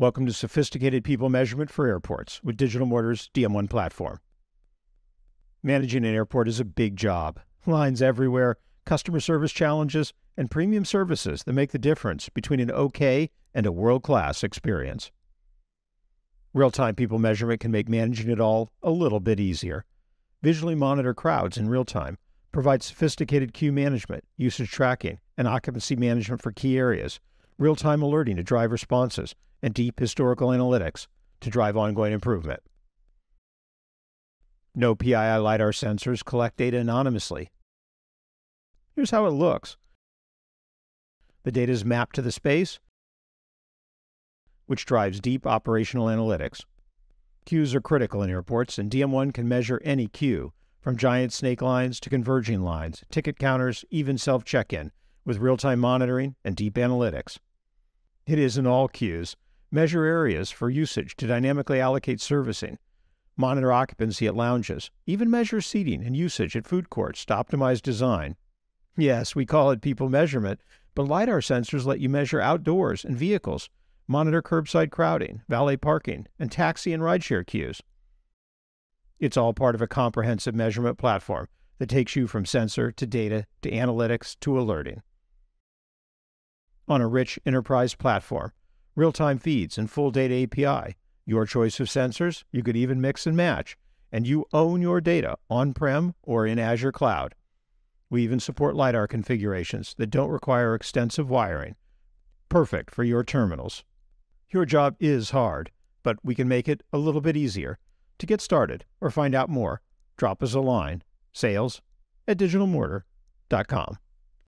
Welcome to Sophisticated People Measurement for Airports with Digital Mortar's DM1 platform. Managing an airport is a big job. Lines everywhere, customer service challenges, and premium services that make the difference between an okay and a world class experience. Real time people measurement can make managing it all a little bit easier. Visually monitor crowds in real time, provide sophisticated queue management, usage tracking, and occupancy management for key areas, real time alerting to drive responses, and deep historical analytics to drive ongoing improvement. No PII LiDAR sensors collect data anonymously. Here's how it looks the data is mapped to the space, which drives deep operational analytics. Queues are critical in airports, and DM1 can measure any queue, from giant snake lines to converging lines, ticket counters, even self check in, with real time monitoring and deep analytics. It is in all queues, measure areas for usage to dynamically allocate servicing, monitor occupancy at lounges, even measure seating and usage at food courts to optimize design. Yes, we call it people measurement, but LiDAR sensors let you measure outdoors and vehicles, monitor curbside crowding, valet parking, and taxi and rideshare queues. It's all part of a comprehensive measurement platform that takes you from sensor to data to analytics to alerting. On a rich enterprise platform, real time feeds, and full data API. Your choice of sensors, you could even mix and match, and you own your data on prem or in Azure Cloud. We even support LiDAR configurations that don't require extensive wiring. Perfect for your terminals. Your job is hard, but we can make it a little bit easier. To get started or find out more, drop us a line sales at digitalmortar.com.